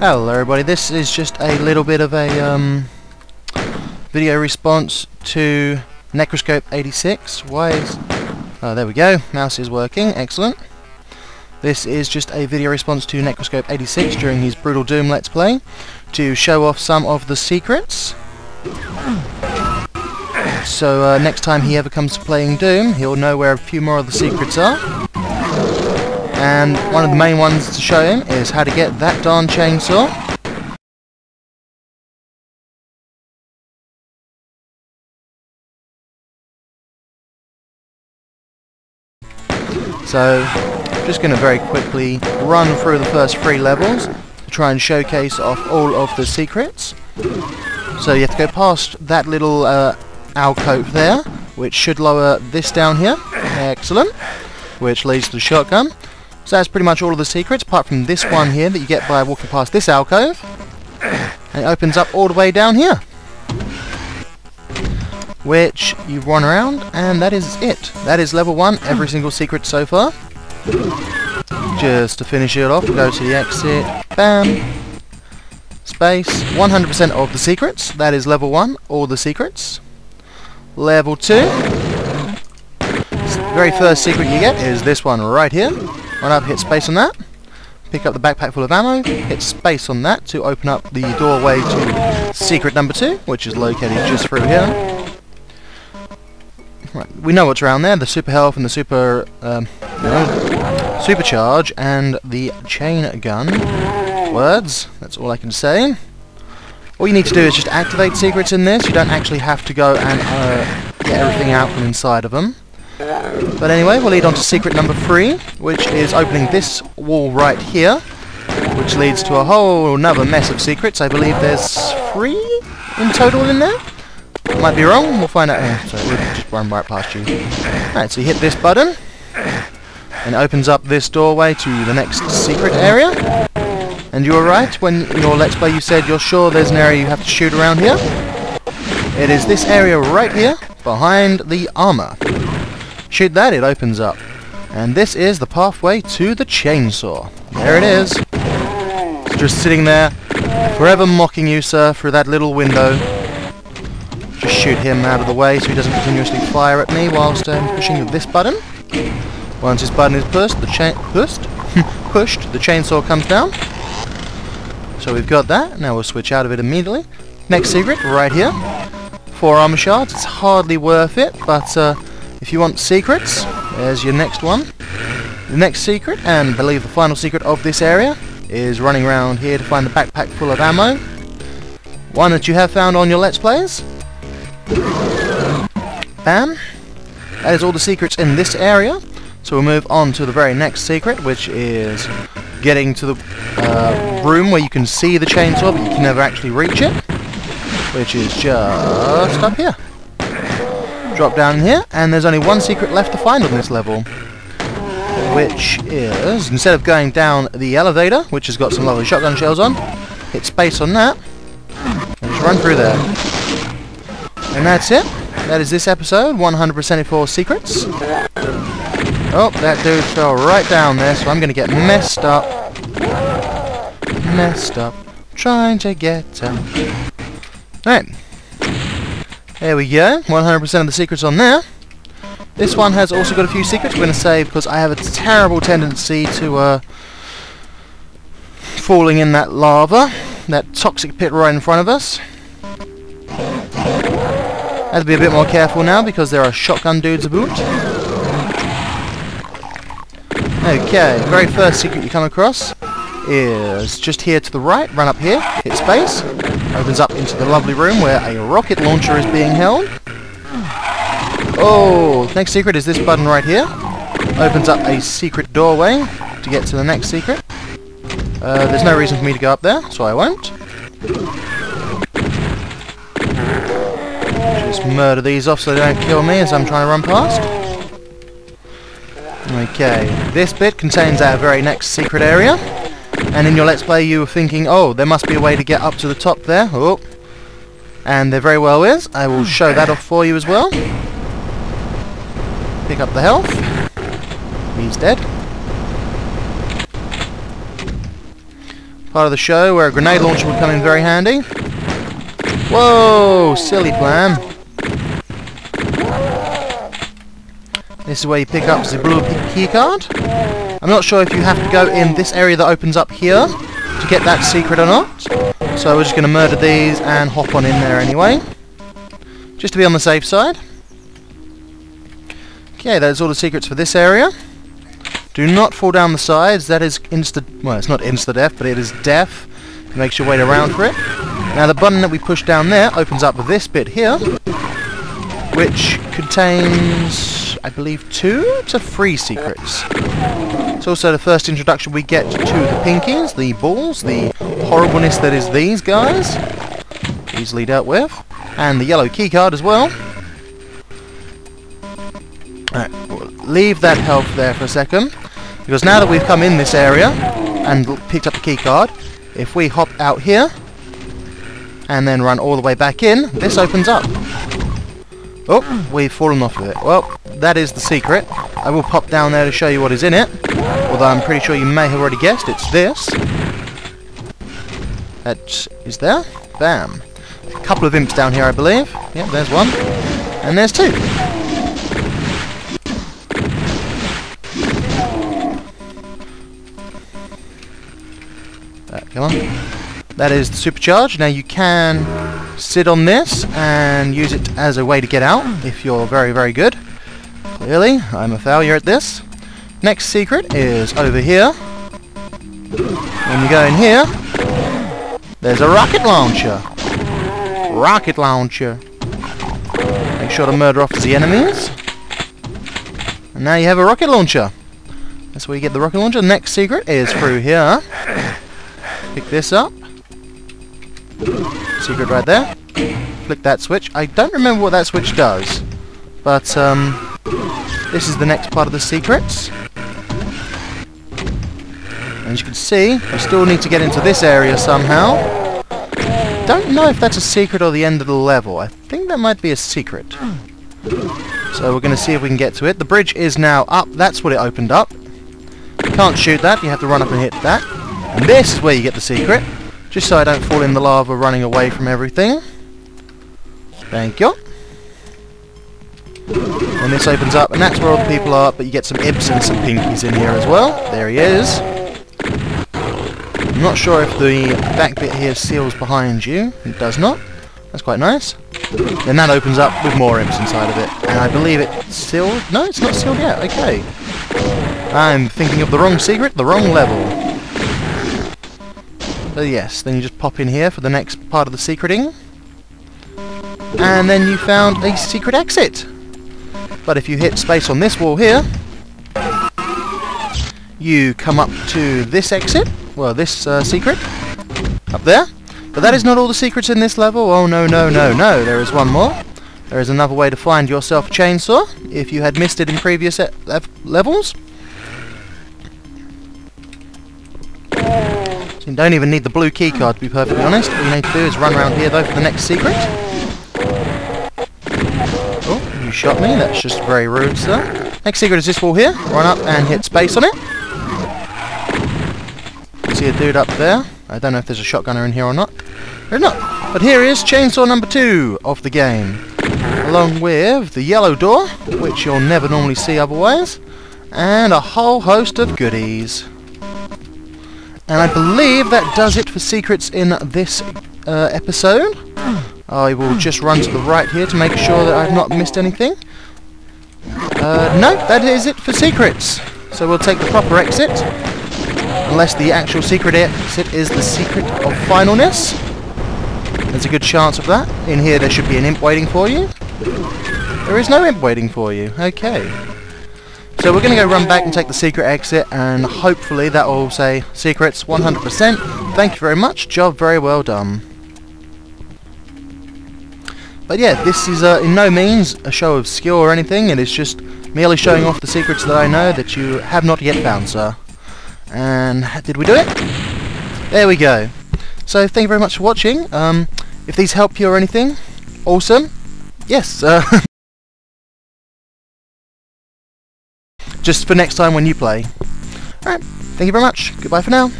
Hello everybody, this is just a little bit of a um, video response to Necroscope 86. Why is... Oh, there we go. Mouse is working. Excellent. This is just a video response to Necroscope 86 during his Brutal Doom Let's Play to show off some of the secrets. So uh, next time he ever comes to playing Doom, he'll know where a few more of the secrets are. And one of the main ones to show him is how to get that darn chainsaw. So, just going to very quickly run through the first three levels to try and showcase off all of the secrets. So you have to go past that little uh, alcove there, which should lower this down here. Excellent. Which leads to the shotgun. So that's pretty much all of the secrets, apart from this one here that you get by walking past this alcove. And it opens up all the way down here. Which you run around, and that is it. That is level 1, every single secret so far. Just to finish it off, go to the exit. Bam. Space. 100% of the secrets. That is level 1, all the secrets. Level 2. Very first secret you get is this one right here. Run up, hit space on that. Pick up the backpack full of ammo. Hit space on that to open up the doorway to secret number 2, which is located just through here. Right, we know what's around there, the super health and the super, um, supercharge and the chain gun. Words, that's all I can say. All you need to do is just activate secrets in this, you don't actually have to go and uh, get everything out from inside of them. But anyway, we'll lead on to secret number three, which is opening this wall right here, which leads to a whole another mess of secrets. I believe there's three in total in there. Might be wrong, we'll find out. Oh, sorry, we'll just run right past you. Right, so you hit this button, and it opens up this doorway to the next secret area. And you were right, when your Let's Play you said you're sure there's an area you have to shoot around here. It is this area right here, behind the armor. Shoot that, it opens up. And this is the pathway to the chainsaw. There it is. Just sitting there, forever mocking you, sir, through that little window. Just shoot him out of the way so he doesn't continuously fire at me whilst I'm pushing this button. Once this button is pushed, the chain pushed, pushed, the chainsaw comes down. So we've got that. Now we'll switch out of it immediately. Next secret, right here. Four armor shards. It's hardly worth it, but uh, if you want secrets, there's your next one. The next secret, and believe the final secret of this area, is running around here to find the backpack full of ammo. One that you have found on your Let's Plays. Bam. That is all the secrets in this area. So we'll move on to the very next secret, which is getting to the uh, room where you can see the chainsaw, but you can never actually reach it. Which is just up here. Drop down here, and there's only one secret left to find on this level. Which is, instead of going down the elevator, which has got some lovely shotgun shells on, hit space on that, and just run through there. And that's it. That is this episode, 174 secrets. Oh, that dude fell right down there, so I'm going to get messed up. Messed up. Trying to get out. Alright. There we go. 100% of the secrets on there. This one has also got a few secrets we're going to save because I have a terrible tendency to uh, falling in that lava. That toxic pit right in front of us. Have to be a bit more careful now because there are shotgun dudes about. Okay, very first secret you come across is just here to the right, run up here, space, opens up into the lovely room where a rocket launcher is being held. Oh, next secret is this button right here. Opens up a secret doorway to get to the next secret. Uh, there's no reason for me to go up there, so I won't. Just murder these off so they don't kill me as I'm trying to run past. Okay, this bit contains our very next secret area. And in your Let's Play you were thinking, oh, there must be a way to get up to the top there. Oh. And there very well is. I will show that off for you as well. Pick up the health. He's dead. part of the show where a grenade launcher would come in very handy. Whoa, silly plan. This is where you pick up the blue key card. I'm not sure if you have to go in this area that opens up here to get that secret or not. So we're just going to murder these and hop on in there anyway. Just to be on the safe side. Okay, that's all the secrets for this area. Do not fall down the sides, that is insta... well, it's not insta-death, but it is death. Makes you wait around for it. Now the button that we push down there opens up this bit here, which contains, I believe, two to three secrets. It's also the first introduction we get to the pinkies, the balls, the horribleness that is these guys. Easily dealt with. And the yellow keycard as well. Alright, we'll leave that health there for a second. Because now that we've come in this area and picked up the keycard, if we hop out here and then run all the way back in, this opens up. Oh, we've fallen off of it. Well, that is the secret. I will pop down there to show you what is in it. Although I'm pretty sure you may have already guessed, it's this. That is there. Bam. A couple of imps down here, I believe. Yep, there's one. And there's two. Uh, come on. That is the supercharge. Now you can sit on this and use it as a way to get out if you're very, very good. Clearly, I'm a failure at this. Next secret is over here. When you go in here, there's a rocket launcher. Rocket launcher. Make sure to murder off the enemies. And now you have a rocket launcher. That's where you get the rocket launcher. Next secret is through here. Pick this up. Secret right there. Flick that switch. I don't remember what that switch does. But, um, this is the next part of the secrets. As you can see, we still need to get into this area somehow. Don't know if that's a secret or the end of the level. I think that might be a secret. So we're going to see if we can get to it. The bridge is now up. That's what it opened up. You can't shoot that. You have to run up and hit that. And this is where you get the secret. Just so I don't fall in the lava running away from everything. Thank you. And this opens up, and that's where all the people are, but you get some imps and some pinkies in here as well. There he is. I'm not sure if the back bit here seals behind you. It does not. That's quite nice. Then that opens up with more imps inside of it. And I believe it's sealed. No, it's not sealed yet. Okay. I'm thinking of the wrong secret, the wrong level. So yes, then you just pop in here for the next part of the secreting. And then you found a secret exit. But if you hit space on this wall here, you come up to this exit, well this uh, secret, up there. But that is not all the secrets in this level, oh no no no no, there is one more. There is another way to find yourself a chainsaw, if you had missed it in previous e lev levels. So you don't even need the blue keycard to be perfectly honest, all you need to do is run around here though for the next secret. You shot me, that's just very rude sir. Next secret is this wall here, run up and hit space on it. See a dude up there. I don't know if there's a shotgunner in here or not. There's not. But here is chainsaw number two of the game. Along with the yellow door, which you'll never normally see otherwise. And a whole host of goodies. And I believe that does it for secrets in this uh, episode. I will just run to the right here to make sure that I've not missed anything. Uh, no, that is it for secrets. So we'll take the proper exit. Unless the actual secret exit is the secret of finalness. There's a good chance of that. In here there should be an imp waiting for you. There is no imp waiting for you. Okay. So we're going to go run back and take the secret exit and hopefully that will say secrets 100%. Thank you very much. Job very well done. But yeah, this is uh, in no means a show of skill or anything. It is just merely showing off the secrets that I know that you have not yet found, sir. And did we do it? There we go. So thank you very much for watching. Um, if these help you or anything, awesome. Yes. Uh, just for next time when you play. Alright, thank you very much. Goodbye for now.